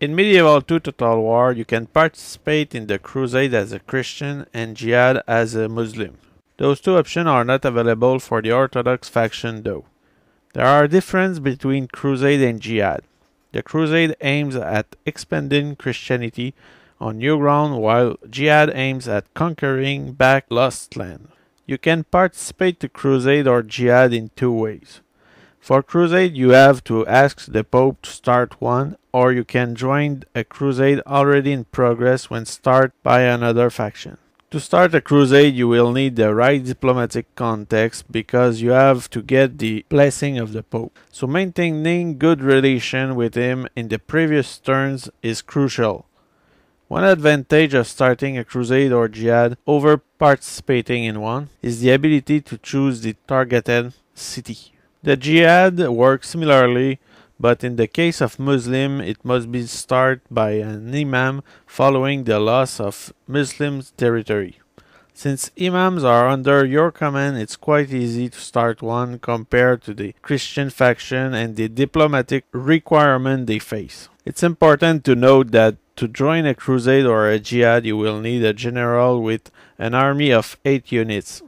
In Medieval 2 Total War, you can participate in the crusade as a Christian and jihad as a Muslim. Those two options are not available for the Orthodox faction though. There are differences between crusade and jihad. The crusade aims at expanding Christianity on new ground while jihad aims at conquering back lost land. You can participate to crusade or jihad in two ways. For crusade, you have to ask the Pope to start one, or you can join a crusade already in progress when started by another faction. To start a crusade, you will need the right diplomatic context because you have to get the blessing of the Pope. So maintaining good relation with him in the previous turns is crucial. One advantage of starting a crusade or jihad over participating in one is the ability to choose the targeted city. The jihad works similarly, but in the case of Muslim, it must be started by an imam following the loss of Muslim territory. Since imams are under your command, it's quite easy to start one compared to the Christian faction and the diplomatic requirement they face. It's important to note that to join a crusade or a jihad, you will need a general with an army of 8 units.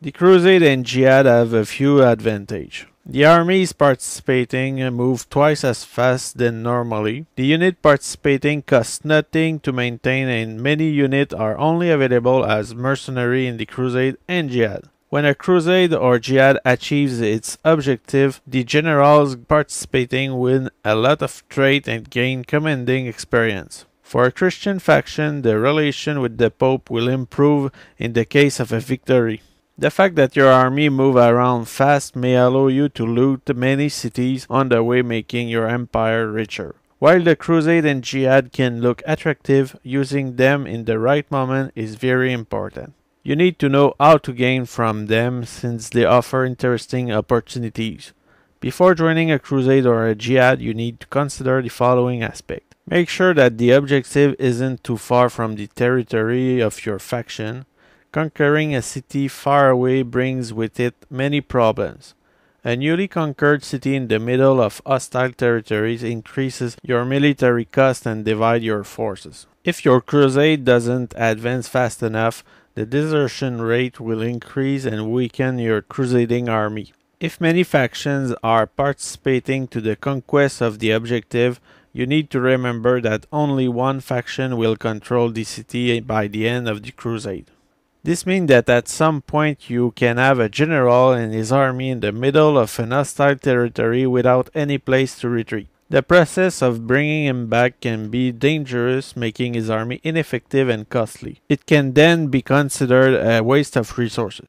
The crusade and jihad have a few advantages. The armies participating move twice as fast than normally. The unit participating costs nothing to maintain and many units are only available as mercenary in the crusade and jihad. When a crusade or jihad achieves its objective, the generals participating win a lot of trade and gain commanding experience. For a Christian faction, the relation with the Pope will improve in the case of a victory. The fact that your army move around fast may allow you to loot many cities on the way making your empire richer. While the crusade and jihad can look attractive, using them in the right moment is very important. You need to know how to gain from them since they offer interesting opportunities. Before joining a crusade or a jihad, you need to consider the following aspect. Make sure that the objective isn't too far from the territory of your faction. Conquering a city far away brings with it many problems. A newly conquered city in the middle of hostile territories increases your military cost and divide your forces. If your crusade doesn't advance fast enough, the desertion rate will increase and weaken your crusading army. If many factions are participating to the conquest of the objective, you need to remember that only one faction will control the city by the end of the crusade. This means that at some point you can have a general and his army in the middle of an hostile territory without any place to retreat. The process of bringing him back can be dangerous, making his army ineffective and costly. It can then be considered a waste of resources.